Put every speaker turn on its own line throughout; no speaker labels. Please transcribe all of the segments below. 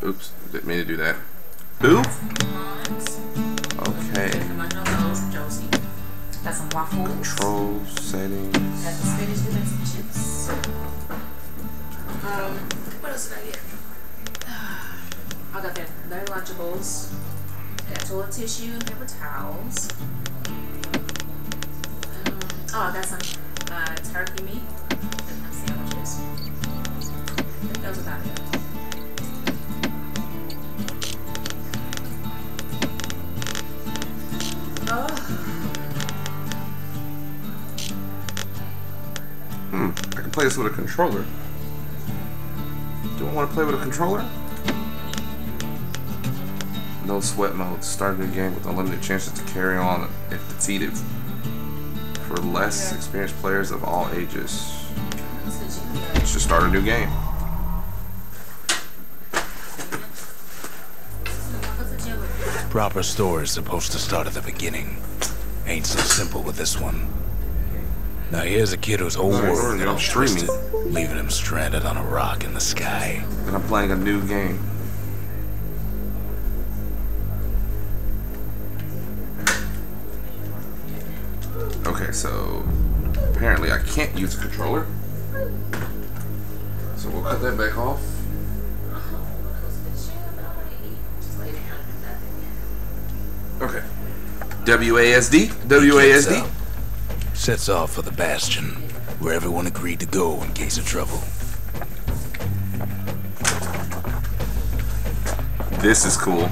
Oops, didn't mean to do that. Who? Okay.
Got some waffles.
Control settings.
Got some spinach and some chips. Um, what else did I get? I got that their Lunchables. I got toilet tissue and paper towels. Um, oh, I got some uh, turkey meat and some sandwiches. I think that was about it.
This with a controller. Do I want to play with a controller? No sweat mode. Start a new game with unlimited chances to carry on if defeated. For less experienced players of all ages. Let's just start a new game.
Proper story is supposed to start at the beginning. Ain't so simple with this one. Now here's a kid whose whole
Nice.
world got
I'm streaming.
twisted, leaving him stranded on a rock in the sky.
And I'm playing a new game. Okay, so apparently I can't use a controller. So we'll cut that back off. Okay. WASD? WASD?
Sets off for the Bastion, where everyone agreed to go in case of trouble.
This is cool.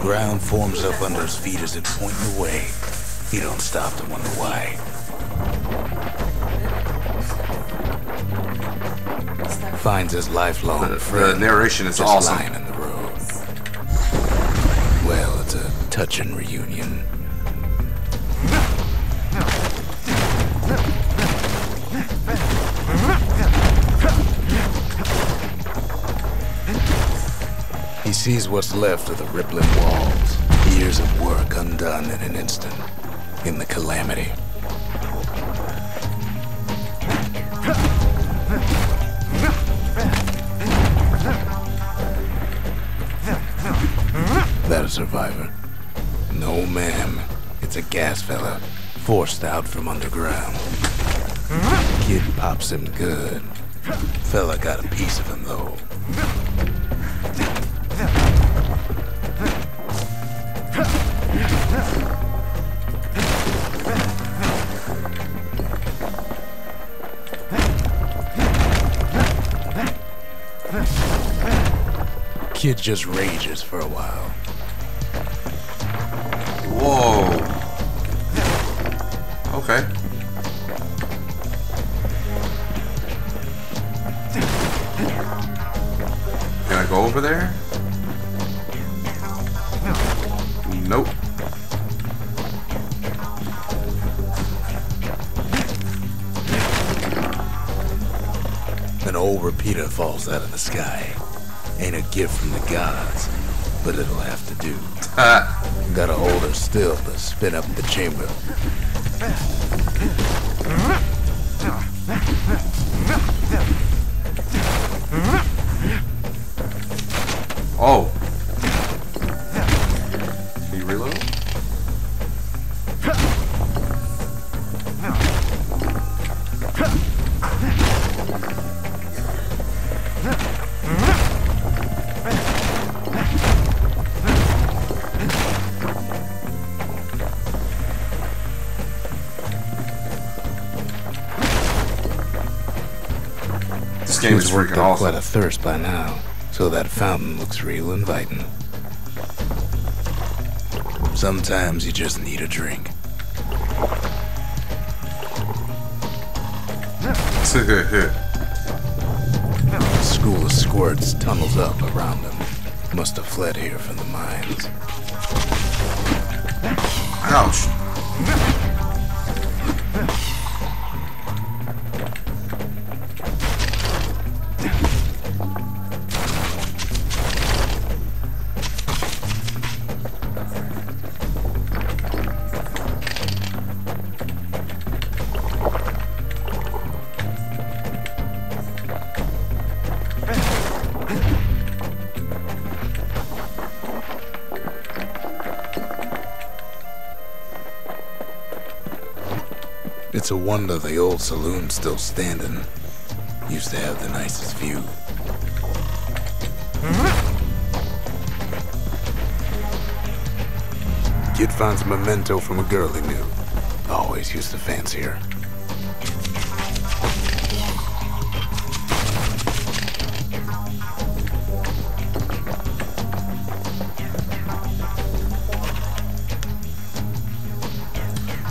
Ground forms up under his feet as it pointing away. He don't stop to wonder why. Finds his lifelong
The- the
friend
narration is awesome.
lying in the road. Well, it's a touching reunion. Sees what's left of the rippling walls, years of work undone in an instant, in the calamity. That a survivor? No, ma'am. It's a gas fella, forced out from underground. Kid pops him good. Fella got a piece of him, though. Kid just rages for a while.
Whoa.
Spin up the chamber.
oh. Is working
up
awesome.
quite a thirst by now, so that fountain looks real inviting. Sometimes you just need a drink. A school of squirts tunnels up around him. Must have fled here from the mines.
Ouch.
It's a wonder the old saloon's still standing. Used to have the nicest view. Kid finds a memento from a girl he knew. Always used to fancy her.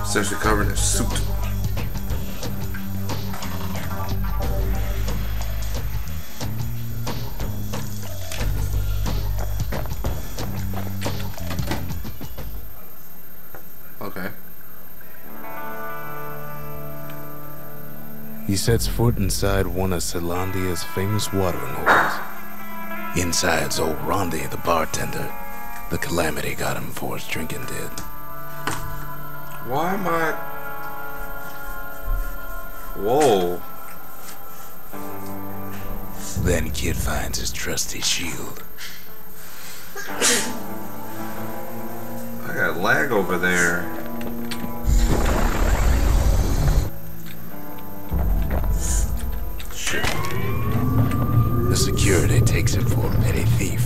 Essentially covered in soot. Okay.
Sets foot inside one of Caelondia's famous watering holes. Inside's old Rondi, the bartender. The calamity got him before his drinking did.
Why am I? Whoa.
Then Kid finds his trusty shield.
I got lag over there.
Security takes him for a petty thief.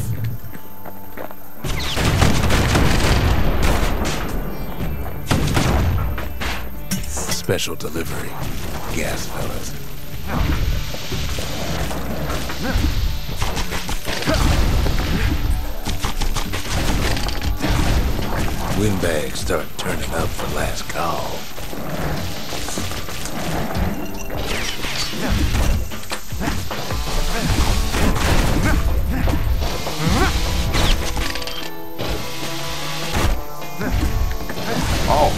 Special delivery. Gas fellas. Windbags start turning up for last call. More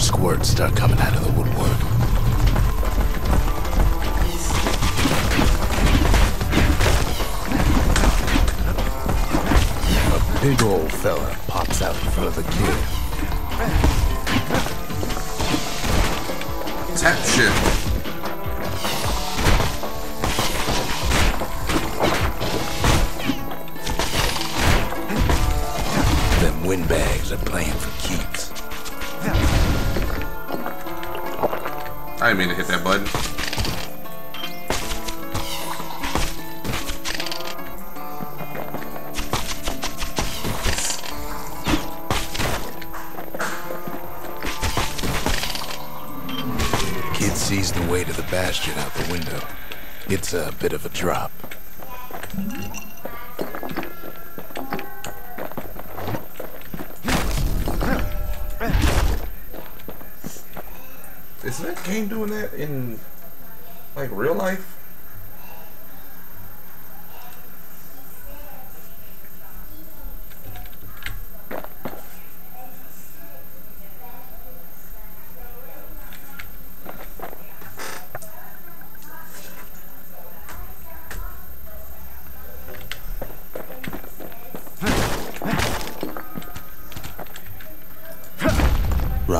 squirts start coming out of the woodwork. Big old fella pops out in front of the kid.
Tap.
Them windbags are playing for keeps.
I didn't mean to hit that button.
It's a bit of a drop.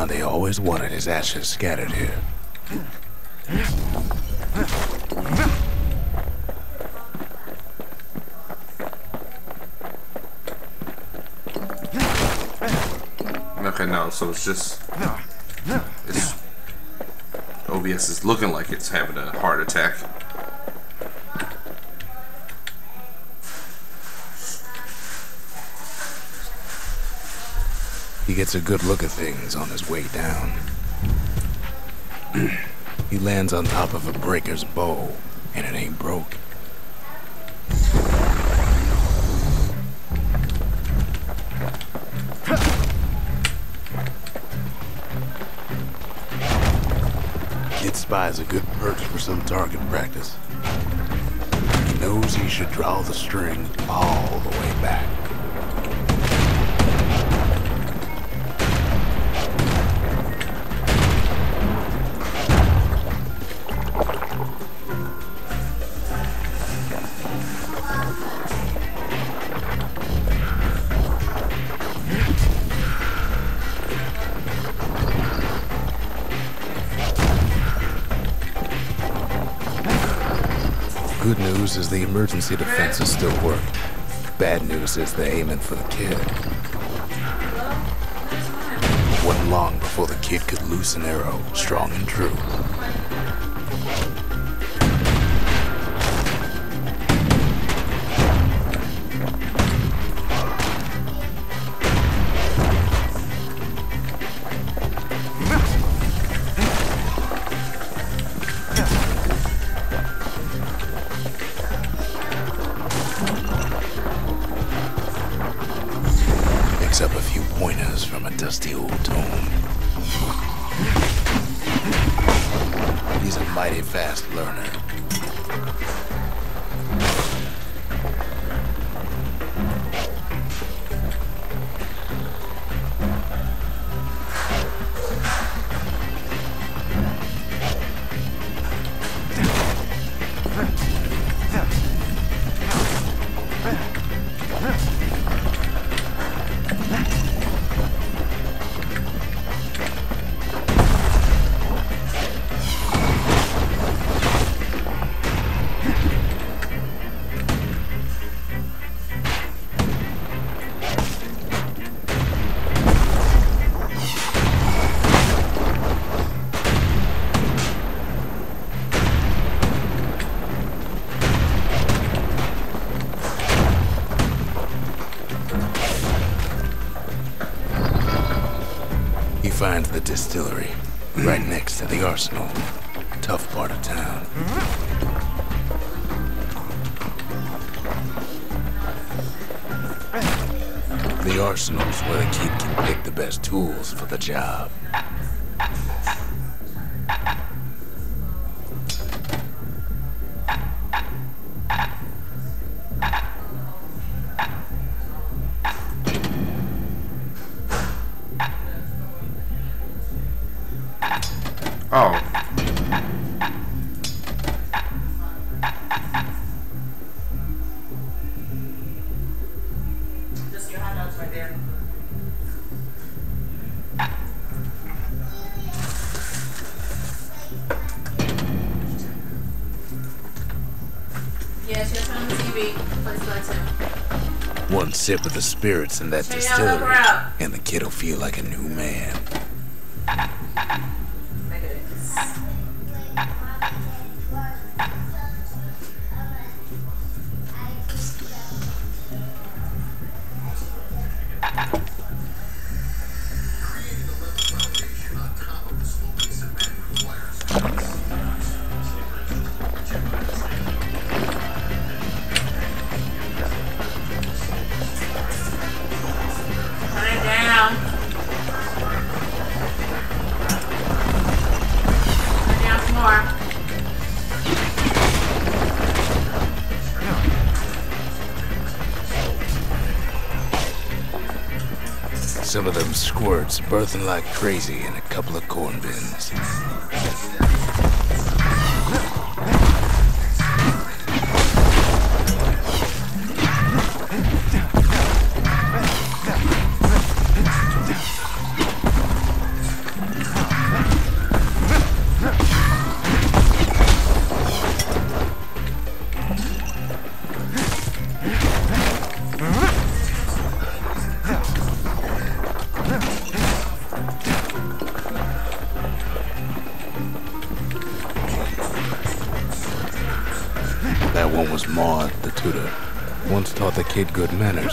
Ronde always wanted his ashes scattered here.
Okay, no, so it's just it's OBS is looking like it's having a heart attack.
Gets a good look at things on his way down. he lands on top of a breaker's bow, and it ain't broke. Kid spies a good perch for some target practice. He knows he should draw the string all the way back. Is the emergency defenses still work. Bad news is they're aiming for the kid. Wasn't long before the kid could loose an arrow, strong and true. Distillery right next to the arsenal. Tough part of town. The arsenal's where the kid can pick the best tools for the job. One sip of the spirits in that
Check out, help her
distillery, and the kid'll feel like a new man. Squirts birthing like crazy in a couple of corn bins. Good manners.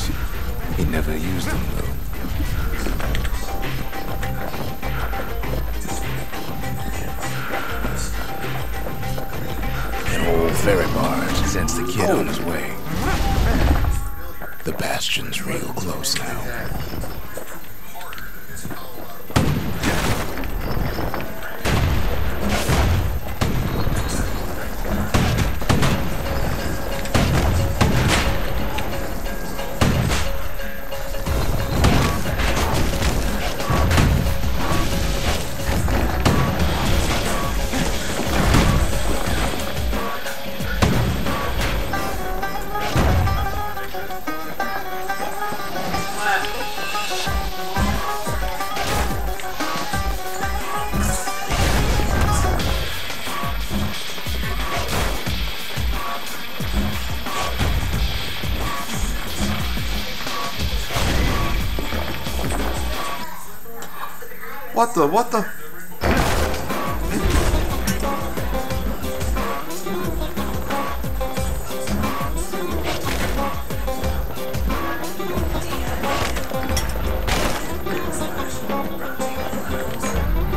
What
the? What the?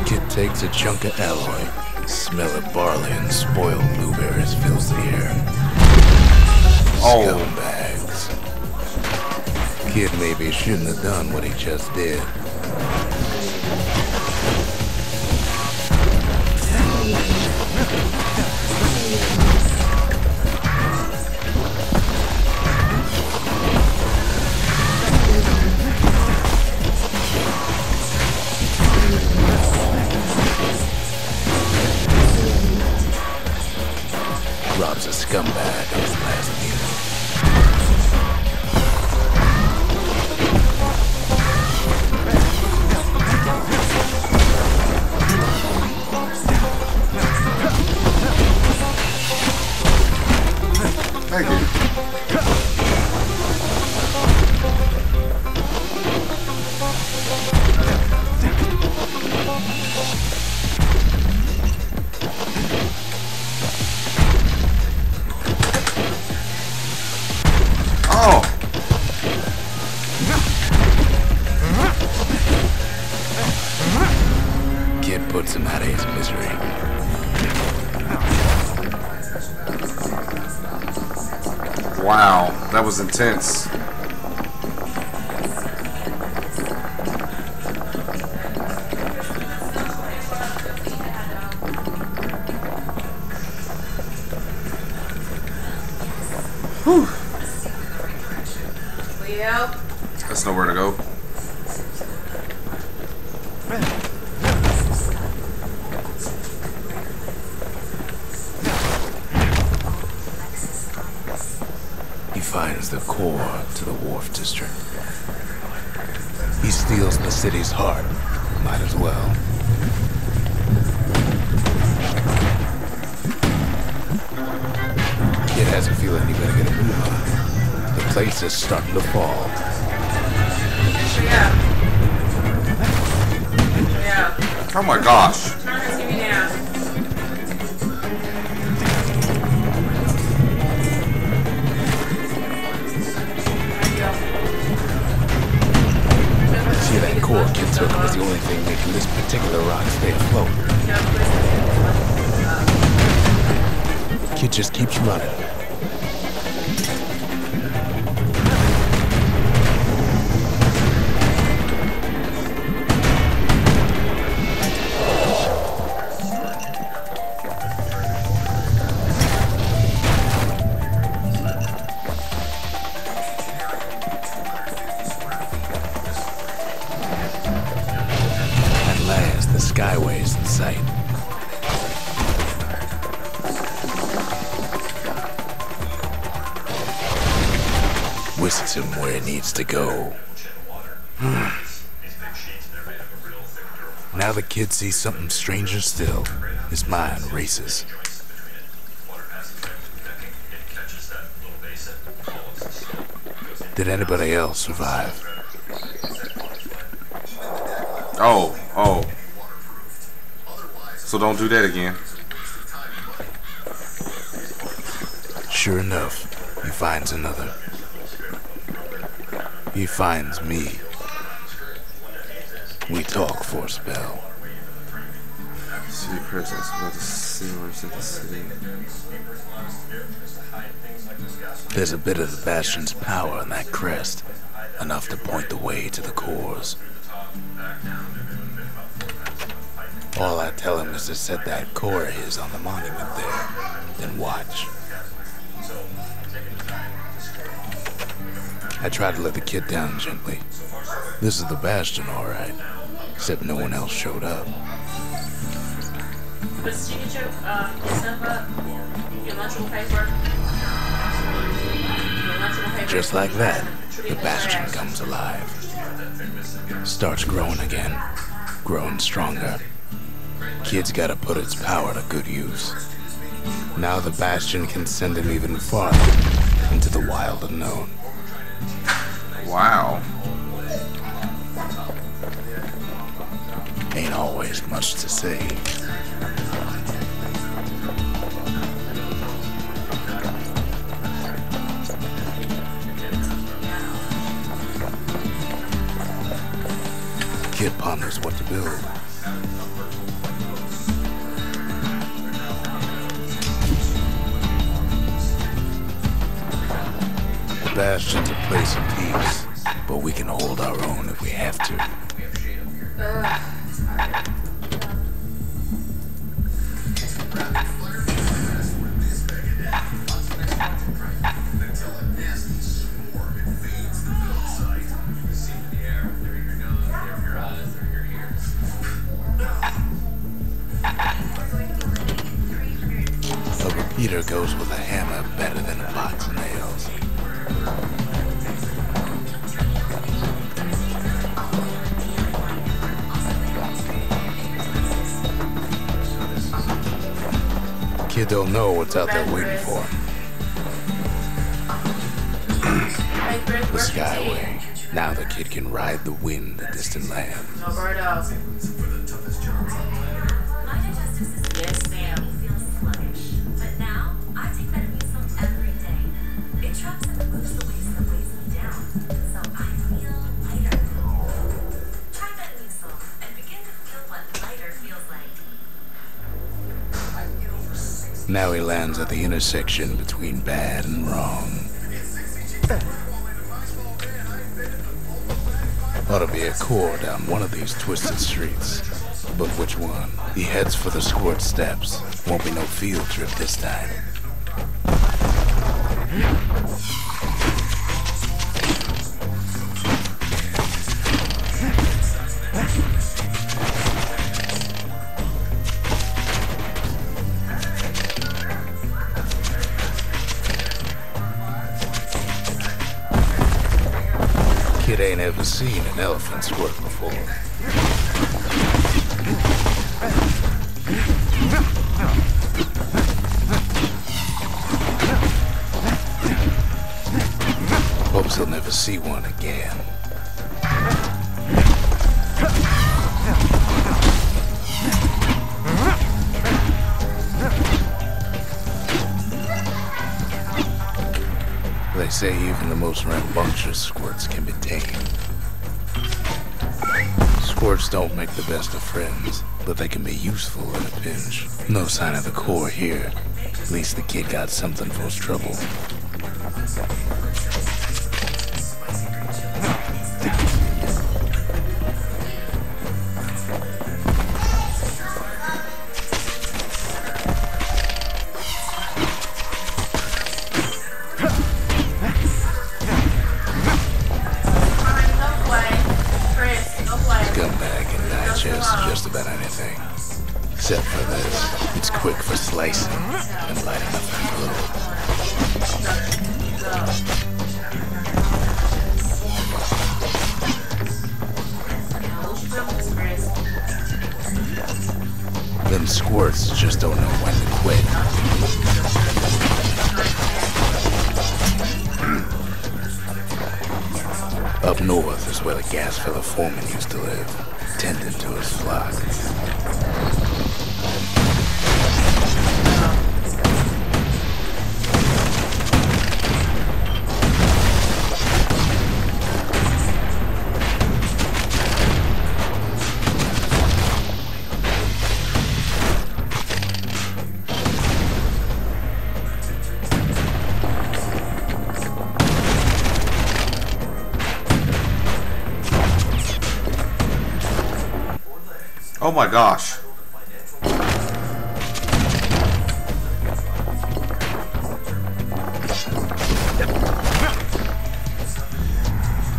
Kid takes a chunk of alloy. Smell of barley and spoiled blueberries fills the air.
Oh.
Scumbags. Kid maybe shouldn't have done what he just did. Rob's a scumbag
that
finds the core to the Wharf District. He steals the city's heart. Might as well. Kid has a feeling he better get a move on. The place is starting to fall.
Yeah. Yeah.
Oh my gosh.
Core kid took was the only thing making this particular rock stay afloat. Kid just keeps running. Whisks him where he needs to go. Hmm. now the kid sees something stranger still. His mind races. Did anybody else survive?
Oh, oh. So don't do that again.
Sure enough, he finds another. He finds me. We talk for a spell.
City presence about the sealers of the city.
There's a bit of the Bastion's power in that crest, enough to point the way to the cores. All I tell him is to set that core of his on the monument there, then watch. I tried to let the kid down gently. This is the Bastion, all right. Except no one else showed up.
Chris, did you get your uh, stuff up? Your lunchable paper? Your lunchable paper?
Just like that, the Bastion comes alive. Starts growing again, growing stronger. Kid's gotta put its power to good use. Now the Bastion can send him even farther into the wild unknown.
Wow.
Ain't always much to say. Kid ponders what to build. The Bastion's a place of peace, but we can hold our own if we have to. A repeater goes with a hammer better than a box of nails. Kid don't know what's out there waiting for. The Skyway. Now the kid can ride the wind to distant lands.
Now
he lands at the intersection between bad and wrong. Ought to be a core down one of these twisted streets. But which one? He heads for the squirt steps. Won't be no field trip this time. Kid ain't ever seen an elephant squirt before. Hopes he'll never see one again. Say even the most rambunctious squirts can be tamed. Squirts don't make the best of friends, but they can be useful in a pinch. No sign of the core here. At least the kid got something for his trouble. Where the gas fella foreman used to live, tending to his flock.
Oh my gosh.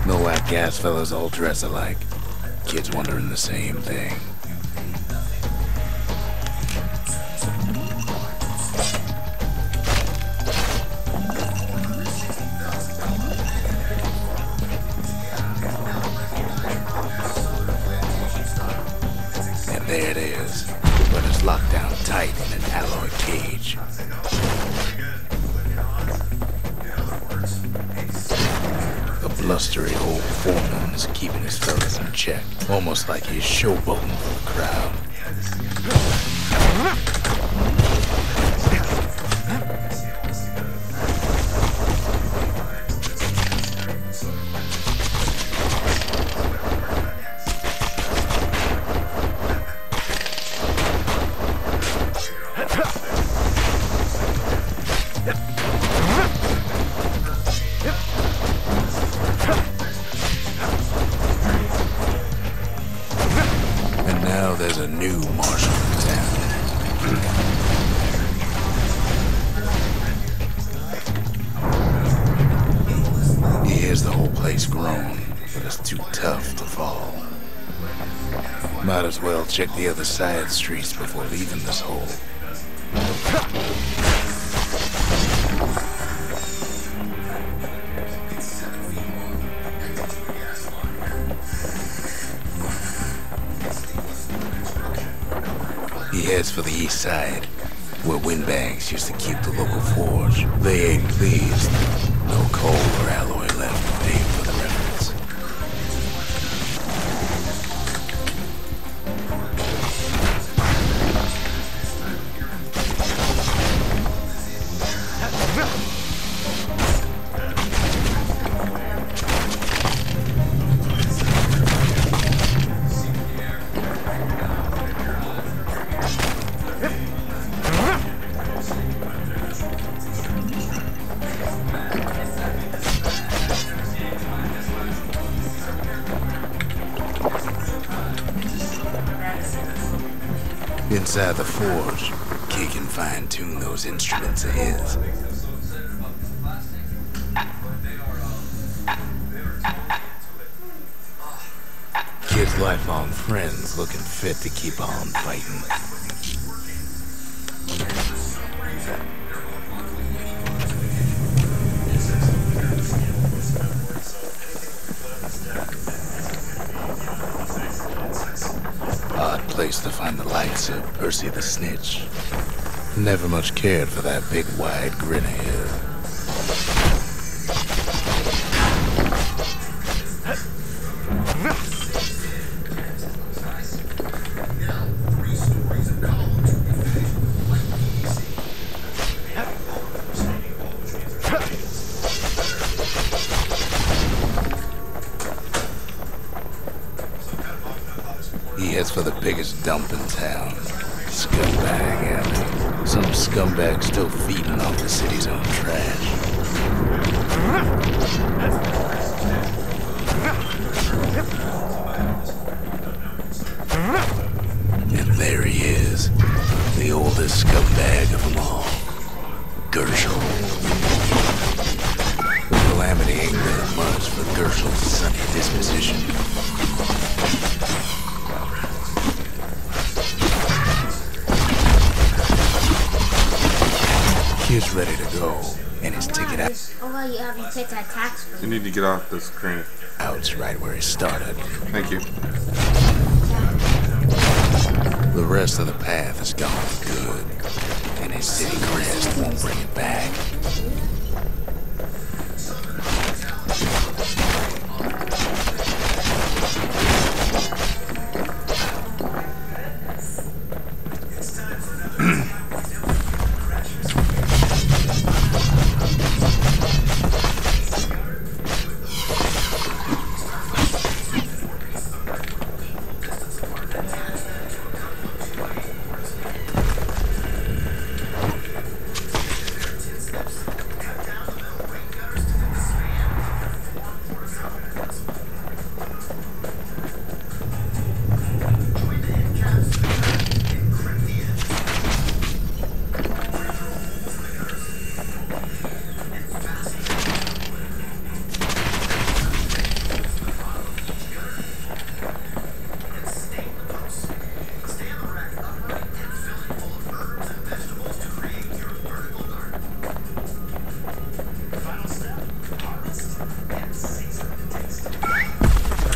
No like gas fellas all dress alike. Kids wondering the same thing. Like he's showboating check the other side streets before leaving this hole. He heads for the east side, where windbags used to keep the local forge. They ain't pleased. No coal or alloy To find the likes of Percy the Snitch. Never much cared for that big wide grin of his.
Well, you have you tax
You need to get off the screen.
out's right where he started.
Thank you.
The rest of the path is gone good, and his city crest won't bring it back.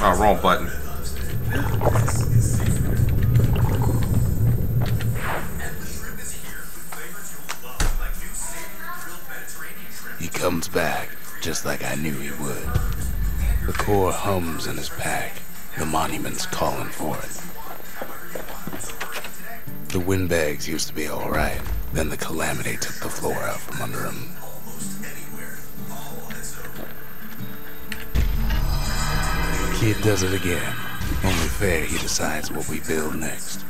Oh, wrong button.
He comes back, just like I knew he would. The core hums in his pack. The monument's calling for it. The windbags used to be alright. Then the calamity took the floor out from under him. Kid does it again. Only fair he decides what we build next.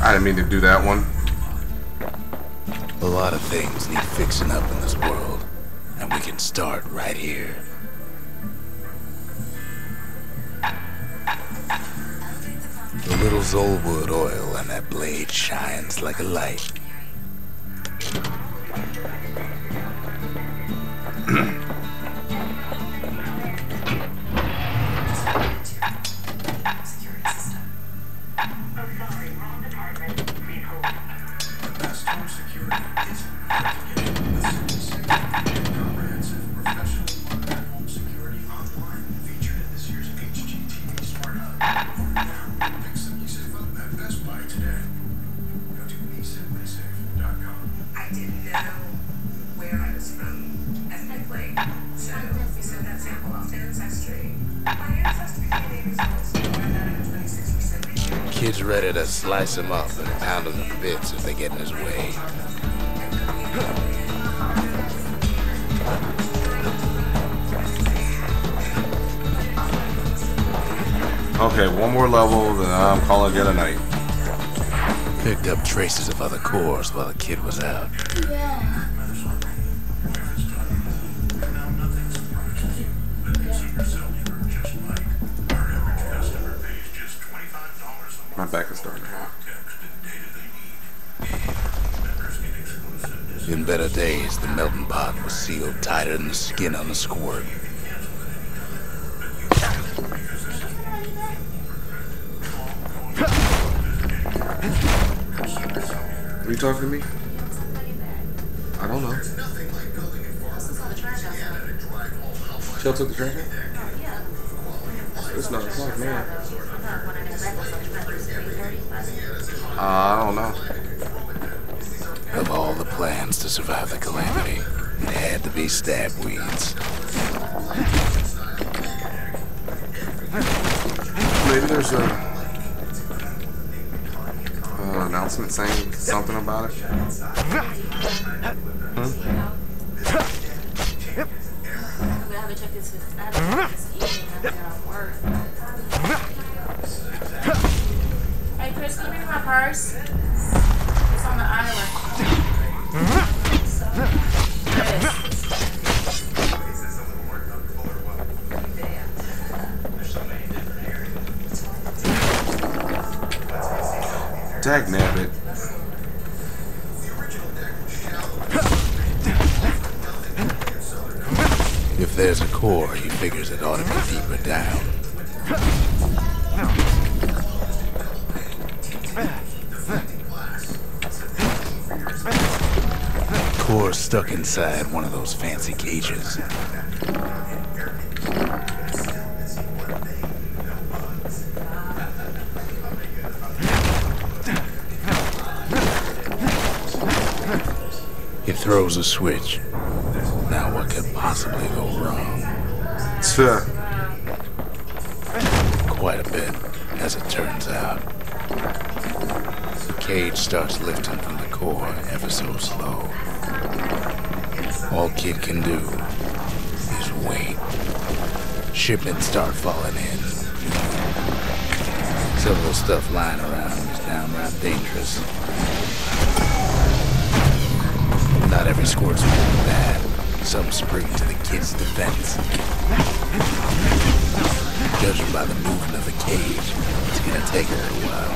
I didn't mean to do that one.
A lot of things need fixing up in this world, and we can start right here. Little Zolwood oil and that blade shines like a light. Slice him up and pound him to bits if they get in his way.
Okay, one more level, then I'm calling it a night.
Picked up traces of other cores while the kid was out.
My
tighter than the skin on a squirt.
Are you talking to me? I don't know. Chill took the trash out? It's not o'clock, man. Uh, I don't know.
Of all the plans to survive the calamity, it had to be stab weeds.
Maybe there's a uh, announcement saying something about it.
I'm gonna have to check this with I have to check this evening after I'm work. Hey Chris, can you bring my purse?
Stuck inside one of those fancy cages. He throws a switch. Now what could possibly go wrong?
Tuh.
Quite a bit, as it turns out. The cage starts lifting from the core ever so slow. All Kid can do is wait. Shipments start falling in. The stuff lying around is downright dangerous. Not every squirt's really bad. Some spring to the kid's defense. Judging by the movement of the cage, it's gonna take a little while.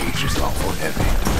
cage is not for
heavy.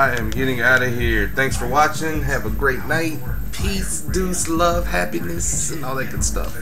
I am getting out of here. Thanks for watching. Have a great night. Peace, deuce, love, happiness, and all that good stuff.